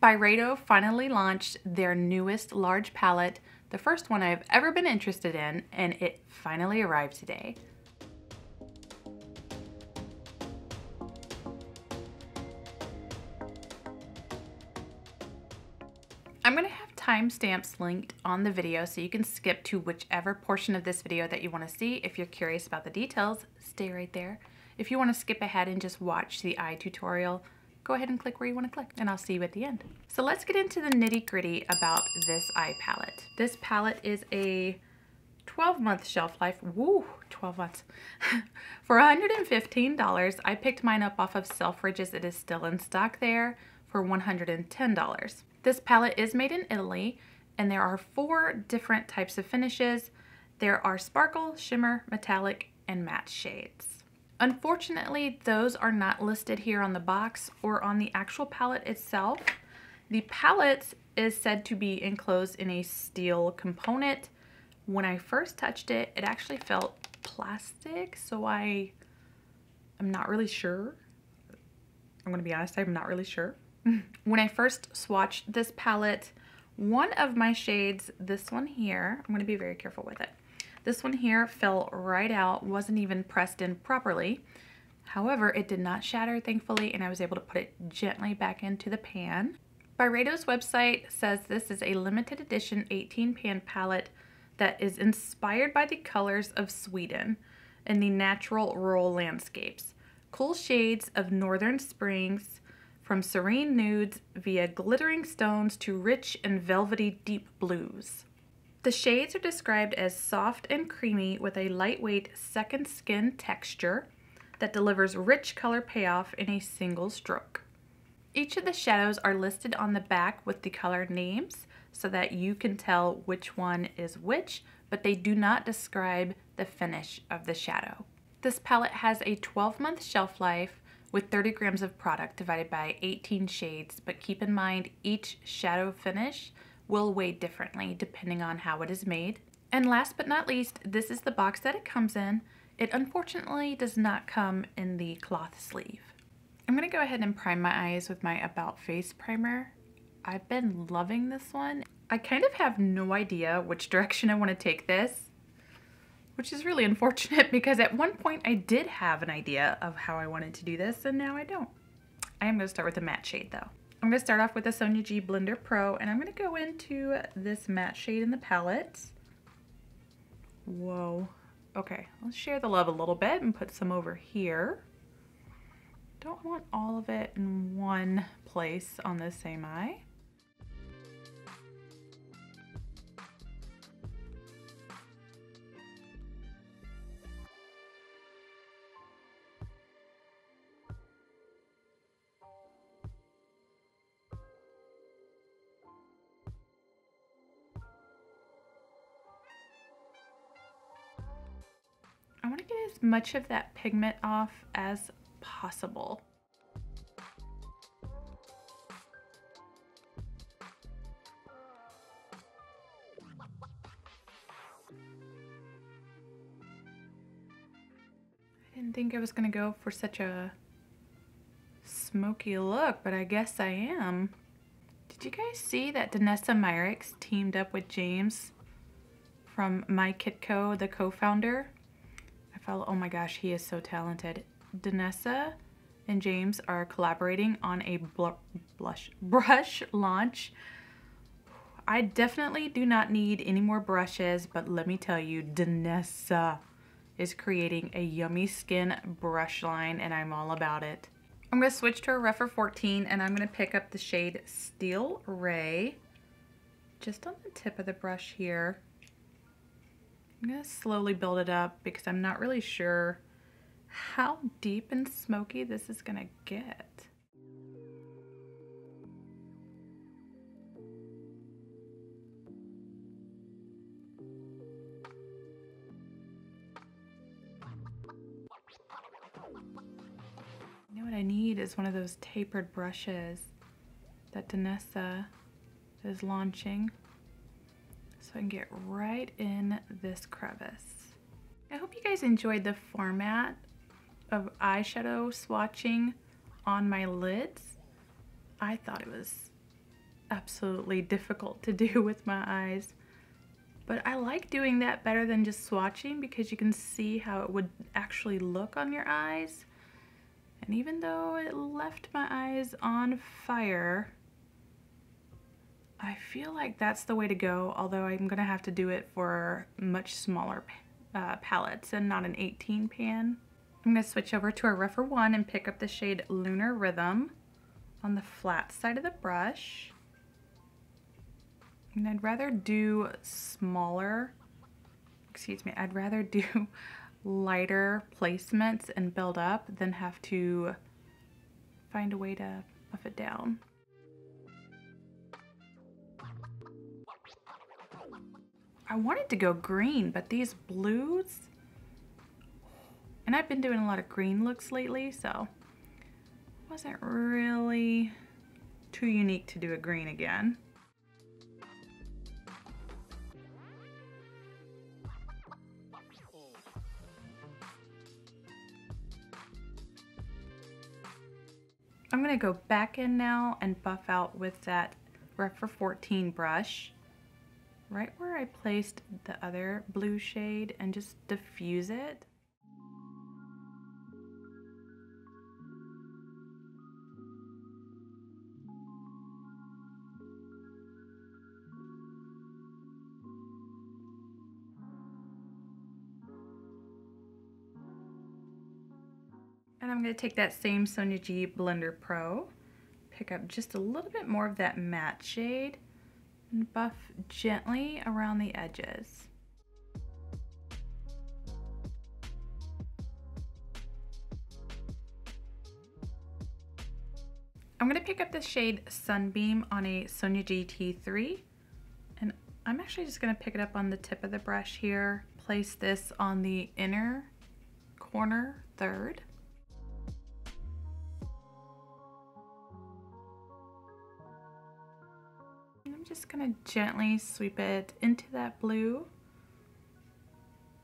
Byredo finally launched their newest large palette, the first one I've ever been interested in, and it finally arrived today. I'm going to have timestamps linked on the video so you can skip to whichever portion of this video that you want to see. If you're curious about the details, stay right there. If you want to skip ahead and just watch the eye tutorial, go ahead and click where you want to click and I'll see you at the end. So let's get into the nitty gritty about this eye palette. This palette is a 12 month shelf life. Woo, 12 months. For $115, I picked mine up off of Selfridges. It is still in stock there for $110. This palette is made in Italy and there are four different types of finishes. There are sparkle, shimmer, metallic, and matte shades. Unfortunately, those are not listed here on the box or on the actual palette itself. The palette is said to be enclosed in a steel component. When I first touched it, it actually felt plastic, so I am not really sure. I'm gonna be honest, I'm not really sure. when I first swatched this palette, one of my shades, this one here, I'm to be very careful with it. This one here fell right out, wasn't even pressed in properly. However, it did not shatter, thankfully, and I was able to put it gently back into the pan. Byredo's website says this is a limited edition 18 pan palette that is inspired by the colors of Sweden and the natural rural landscapes. Cool shades of northern springs, from serene nudes via glittering stones to rich and velvety deep blues. The shades are described as soft and creamy with a lightweight second skin texture that delivers rich color payoff in a single stroke. Each of the shadows are listed on the back with the color names so that you can tell which one is which, but they do not describe the finish of the shadow. This palette has a 12 month shelf life with 30 grams of product divided by 18 shades, but keep in mind each shadow finish will weigh differently depending on how it is made. And last but not least, this is the box that it comes in. It unfortunately does not come in the cloth sleeve. I'm gonna go ahead and prime my eyes with my About Face primer. I've been loving this one. I kind of have no idea which direction I wanna take this which is really unfortunate because at one point I did have an idea of how I wanted to do this and now I don't. I am to start with a matte shade though. I'm going to start off with the Sonia G Blender Pro and I'm going to go into this matte shade in the palette. Whoa. Okay, let's share the love a little bit and put some over here. Don't want all of it in one place on the same eye. I want to get as much of that pigment off as possible. I didn't think I was going to go for such a smoky look, but I guess I am. Did you guys see that Danessa Myricks teamed up with James from My Kit Co, the co-founder? Fellow. Oh my gosh, he is so talented. Danessa and James are collaborating on a bl blush brush launch. I definitely do not need any more brushes, but let me tell you, Danessa is creating a yummy skin brush line and I'm all about it. I'm gonna switch to a Rephr 14 and I'm gonna pick up the shade Steel Ray just on the tip of the brush here. I'm to slowly build it up because I'm not really sure how deep and smoky this is to get. You know what I need is one of those tapered brushes that Danessa is launching so I can get right in this crevice. I hope you guys enjoyed the format of eyeshadow swatching on my lids. I thought it was absolutely difficult to do with my eyes. But I like doing that better than just swatching because you can see how it would actually look on your eyes. And even though it left my eyes on fire, I feel like that's the way to go, although I'm gonna have to do it for much smaller uh, palettes and not an 18 pan. I'm gonna switch over to a Rephr one and pick up the shade Lunar Rhythm on the flat side of the brush. And I'd rather do smaller, excuse me, I'd rather do lighter placements and build up than have to find a way to buff it down. I wanted to go green, but these blues, and I've been doing a lot of green looks lately, so wasn't really too unique to do a green again. I'm gonna go back in now and buff out with that Rephr 14 brush right where I placed the other blue shade and just diffuse it. And I'm going to take that same Sonia G Blender Pro, pick up just a little bit more of that matte shade, and buff gently around the edges. I'm going to pick up the shade Sunbeam on a Sonia GT3 and I'm actually just going to pick it up on the tip of the brush here, place this on the inner corner third. Just gonna gently sweep it into that blue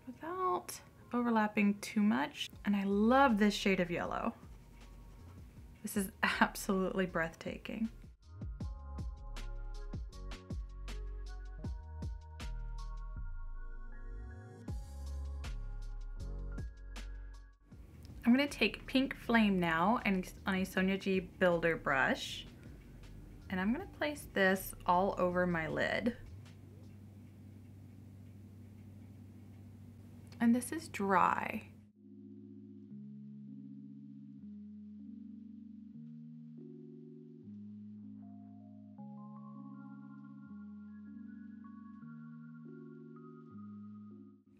without overlapping too much. And I love this shade of yellow. This is absolutely breathtaking. I'm going to take Pink Flame now and on a Sonia G Builder brush and I'm gonna place this all over my lid. And this is dry.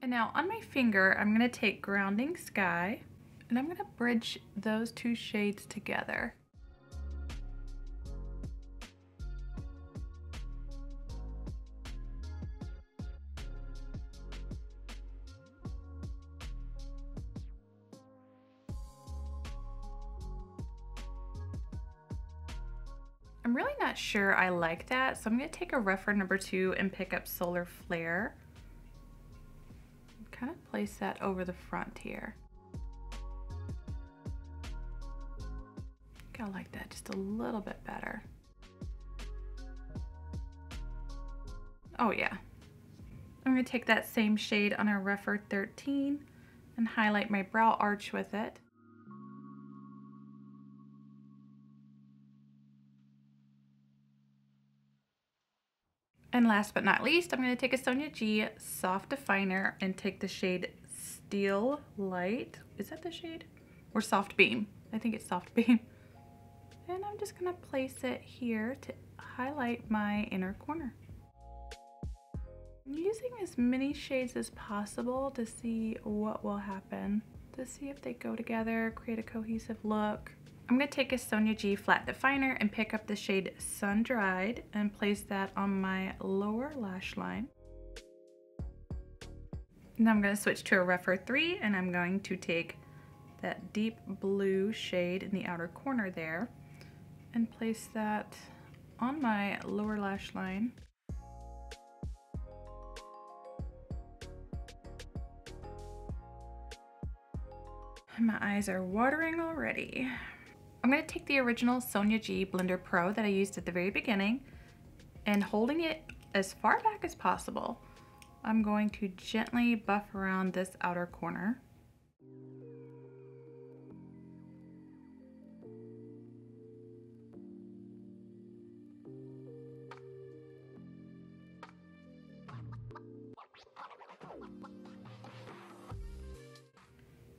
And now on my finger, I'm gonna take Grounding Sky and I'm gonna bridge those two shades together. Sure I like that, so I'm going to take a Rephr number two and pick up Solar Flare. Kind of place that over the front here. I like that just a little bit better. Oh yeah. I'm going to take that same shade on a Rephr 13 and highlight my brow arch with it. And last but not least, I'm going to take a Sonia G Soft Definer and take the shade Steel Light. Is that the shade? Or Soft Beam. I think it's Soft Beam. And I'm just going to place it here to highlight my inner corner. I'm using as many shades as possible to see what will happen. To see if they go together, create a cohesive look. I'm going to take a Sonia G flat definer and pick up the shade Sun Dried and place that on my lower lash line. Now I'm going to switch to a Rephr 3 and I'm going to take that deep blue shade in the outer corner there and place that on my lower lash line. my eyes are watering already. I'm going to take the original Sonia G Blender Pro that I used at the very beginning and holding it as far back as possible, I'm going to gently buff around this outer corner.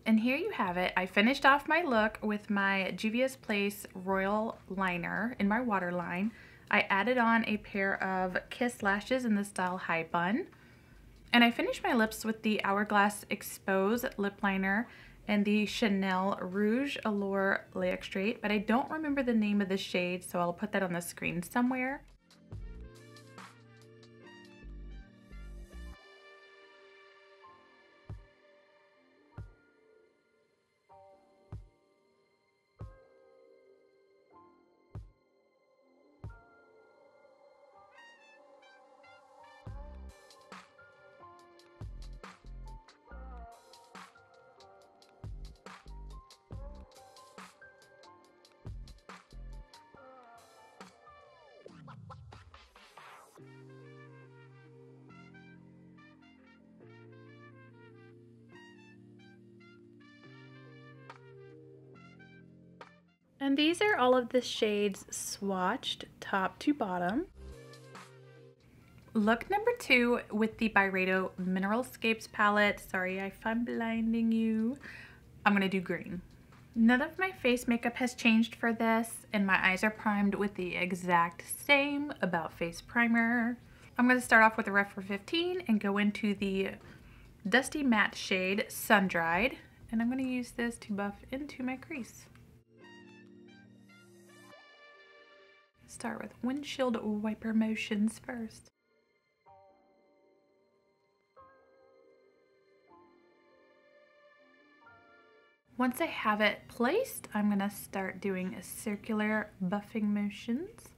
And here you have it. I finished off my look with my Juvia's Place Royal Liner in my waterline. I added on a pair of Kiss lashes in the style High Bun. And I finished my lips with the Hourglass Expose lip liner and the Chanel Rouge Allure L'Extrait, but I don't remember the name of the shade, so I'll put that on the screen somewhere. And these are all of the shades swatched top to bottom. Look number two with the Byredo Mineralscapes palette. Sorry if I'm blinding you. I'm gonna do green. None of my face makeup has changed for this and my eyes are primed with the exact same About Face primer. I'm gonna start off with the Rephr 15 and go into the Dusty Matte shade Sun Dried and I'm gonna use this to buff into my crease. Start with windshield wiper motions first. Once I have it placed, I'm going to start doing circular buffing motions.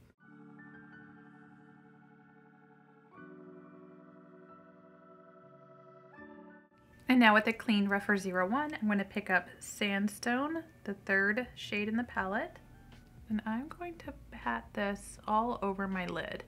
And now with the clean Rephr 01, I'm going to pick up Sandstone, the third shade in the palette, and I'm going to pat this all over my lid.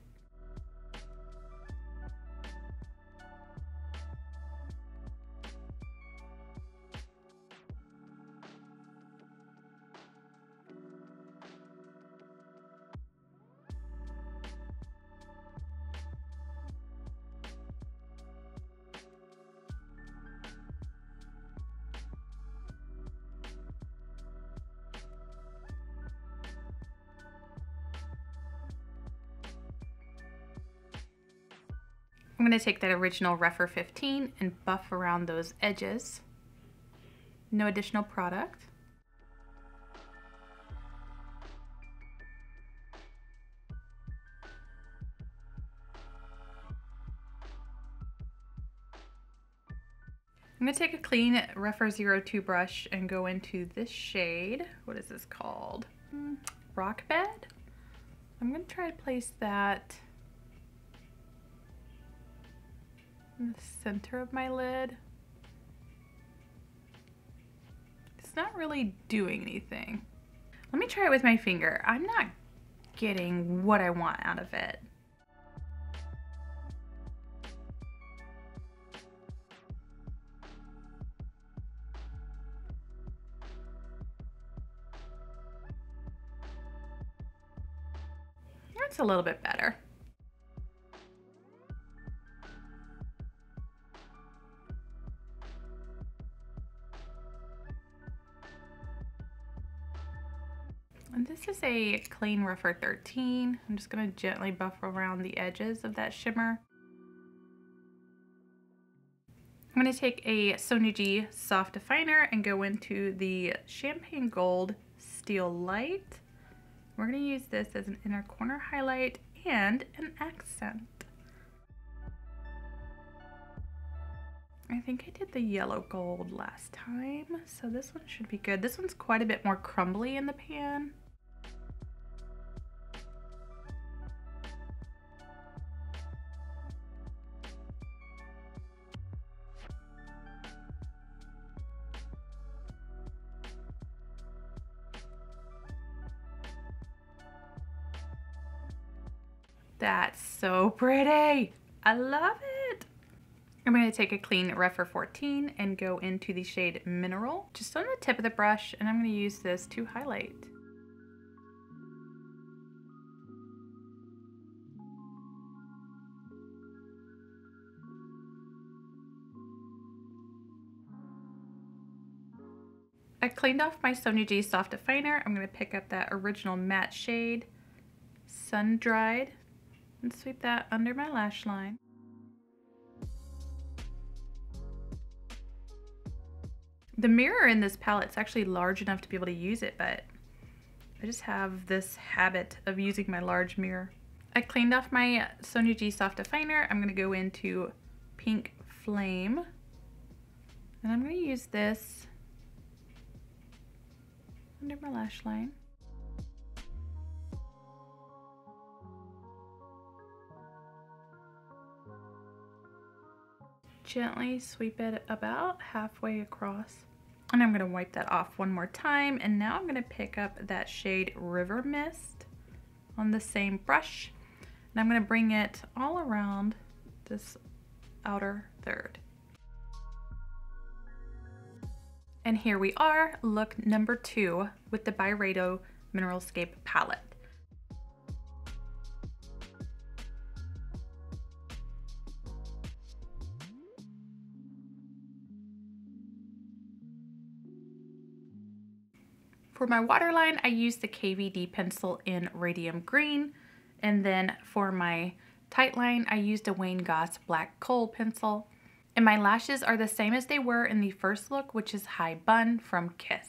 I'm going to take that original Rephr 15 and buff around those edges. No additional product. I'm going to take a clean Rephr 02 brush and go into this shade. What is this called? Rock Bed? I'm going to try to place that in the center of my lid. It's not really doing anything. Let me try it with my finger. I'm not getting what I want out of it. That's a little bit better. This is a clean Rephr 13. I'm just going to gently buff around the edges of that shimmer. I'm going to take a Sonia G soft definer and go into the Champagne Gold Steel Light. We're going to use this as an inner corner highlight and an accent. I think I did the yellow gold last time, so this one should be good. This one's quite a bit more crumbly in the pan. Pretty. I love it. I'm going to take a clean Rephr 14 and go into the shade Mineral, just on the tip of the brush, and I'm going to use this to highlight. I cleaned off my Sonia G Soft Definer. I'm going to pick up that original matte shade, Sun Dried, and sweep that under my lash line. The mirror in this palette is actually large enough to be able to use it, but I just have this habit of using my large mirror. I cleaned off my Sonia G Soft Definer. I'm going to go into Pink Flame. And I'm to use this under my lash line. Gently sweep it about halfway across. And I'm going to wipe that off one more time. And now I'm going to pick up that shade River Mist on the same brush. And I'm going to bring it all around this outer third. And here we are, look number two with the Byredo Mineralscape palette. For my waterline, I used the KVD pencil in Radium Green. And then for my tightline, I used a Wayne Goss Black Coal pencil. And my lashes are the same as they were in the first look, which is High Bun from Kiss.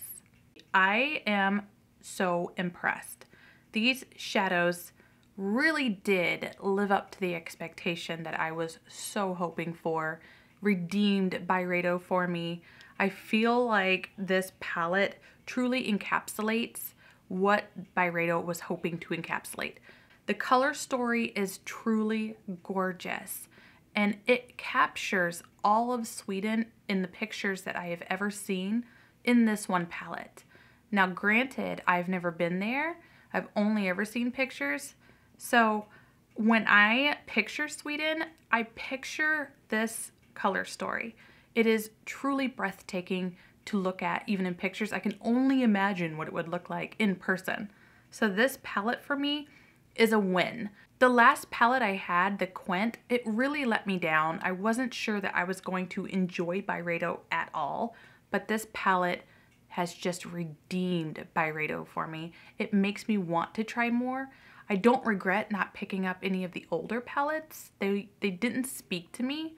I am so impressed. These shadows really did live up to the expectation that I was so hoping for, redeemed Byredo for me. I feel like this palette truly encapsulates what Byredo was hoping to encapsulate. The color story is truly gorgeous and it captures all of Sweden in the pictures that I have ever seen in this one palette. Now granted, I've never been there. I've only ever seen pictures. So when I picture Sweden, I picture this color story. It is truly breathtaking to look at even in pictures. I can only imagine what it would look like in person. So this palette for me is a win. The last palette I had, the Quent, it really let me down. I wasn't sure that I was going to enjoy Byredo at all, but this palette has just redeemed Byredo for me. It makes me want to try more. I don't regret not picking up any of the older palettes. They, they didn't speak to me,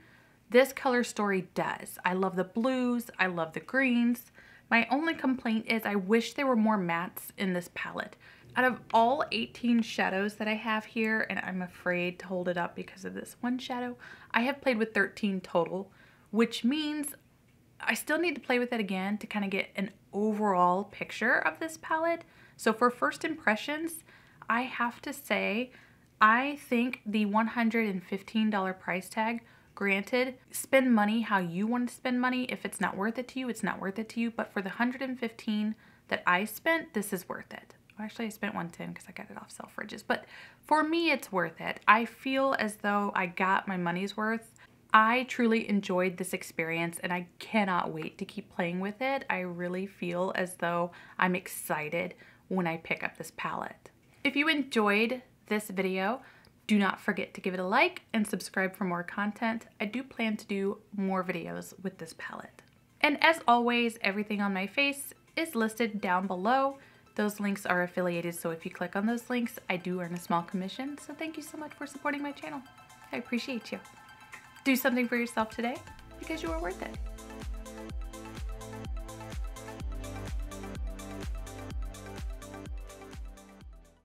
this color story does. I love the blues, I love the greens. My only complaint is I wish there were more mattes in this palette. Out of all 18 shadows that I have here, and I'm afraid to hold it up because of this one shadow, I have played with 13 total, which means I still need to play with it again to kind of get an overall picture of this palette. So for first impressions, I have to say, I think the $115 price tag Granted, spend money how you want to spend money. If it's not worth it to you, it's not worth it to you. But for the 115 that I spent, this is worth it. Actually, I spent 110 because I got it off Selfridges. But for me, it's worth it. I feel as though I got my money's worth. I truly enjoyed this experience and I cannot wait to keep playing with it. I really feel as though I'm excited when I pick up this palette. If you enjoyed this video, do not forget to give it a like and subscribe for more content. I do plan to do more videos with this palette. And as always, everything on my face is listed down below. Those links are affiliated, so if you click on those links, I do earn a small commission. So thank you so much for supporting my channel. I appreciate you. Do something for yourself today because you are worth it.